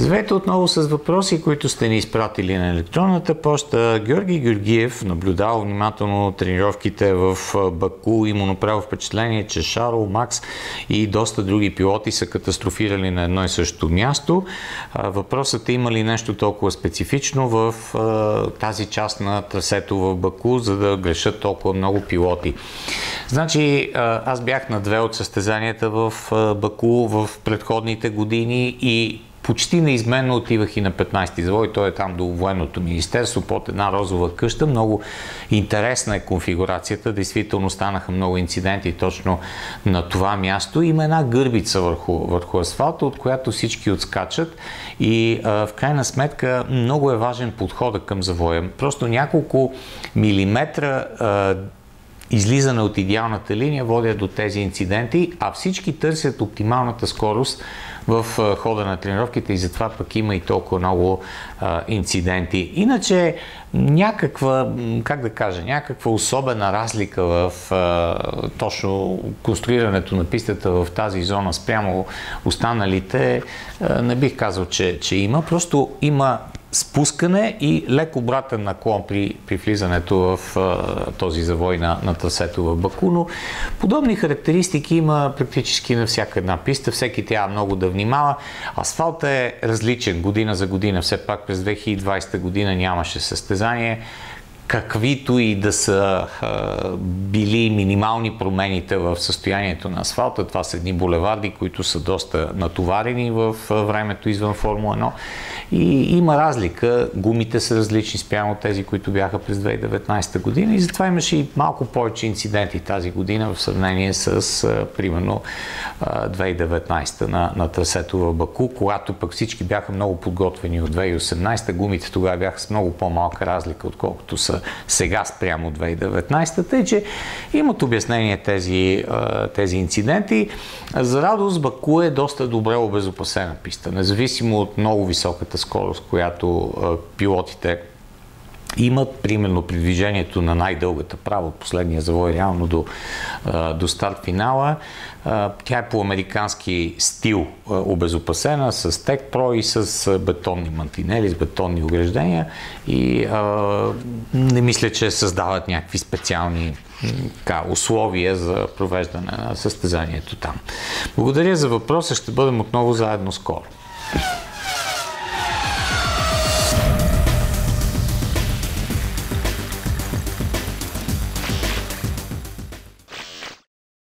Здравейте отново с въпроси, които сте ни изпратили на електронната почта. Георги Георгиев наблюдава внимателно тренировките в Баку и му направил впечатление, че Шарл, Макс и доста други пилоти са катастрофирали на едно и също място. Въпросът е има ли нещо толкова специфично в тази част на трасето в Баку, за да грешат толкова много пилоти. Значи, аз бях на две от състезанията в Баку в предходните години и почти неизменно отивах и на 15-ти завой. Той е там до военното министерство под една розова къща. Много интересна е конфигурацията. Действително станаха много инциденти точно на това място. Има една гърбица върху, върху асфалта, от която всички отскачат и а, в крайна сметка много е важен подходът към завоя. Просто няколко милиметра а, излизане от идеалната линия водят до тези инциденти, а всички търсят оптималната скорост в хода на тренировките и затова пък има и толкова много а, инциденти. Иначе някаква, как да кажа, някаква особена разлика в а, точно конструирането на пистата в тази зона спрямо останалите, а, не бих казал, че, че има. Просто има спускане и лек обратен наклон при, при влизането в а, този завой на, на трасето в Баку, но подобни характеристики има практически на всяка една писта. Всеки трябва много да внимава. Асфалтът е различен година за година. Все пак през 2020 година нямаше състезание каквито и да са а, били минимални промените в състоянието на асфалта. Това са едни булеварди, които са доста натоварени в времето извън Формула 1. И има разлика. Гумите са различни спрямо тези, които бяха през 2019 година и затова имаше и малко повече инциденти тази година в сравнение с, примерно, 2019 на, на трасето в Баку, когато пък всички бяха много подготвени от 2018. Гумите тогава бяха с много по-малка разлика, отколкото са сега спрямо 2019, тъй че имат обяснение тези, тези инциденти. За радост Баку е доста добре обезопасена писта, независимо от много високата скорост, която пилотите имат, примерно при движението на най-дългата права, последния завой реално до, до старт финала. Тя е по американски стил обезопасена с Tech Pro и с бетонни мантинели, с бетонни ограждения и а, не мисля, че създават някакви специални така, условия за провеждане на състезанието там. Благодаря за въпроса, ще бъдем отново заедно скоро.